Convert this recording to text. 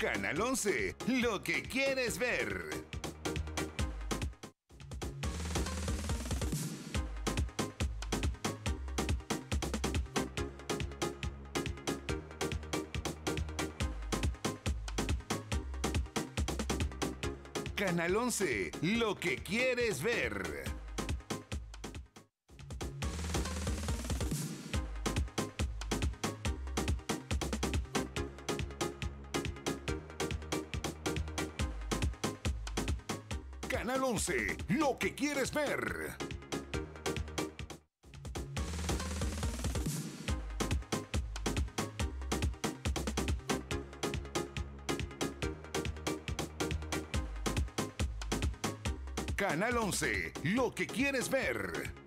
Canal 11, lo que quieres ver. Canal 11, lo que quieres ver. Canal 11, lo que quieres ver. Canal 11, lo que quieres ver.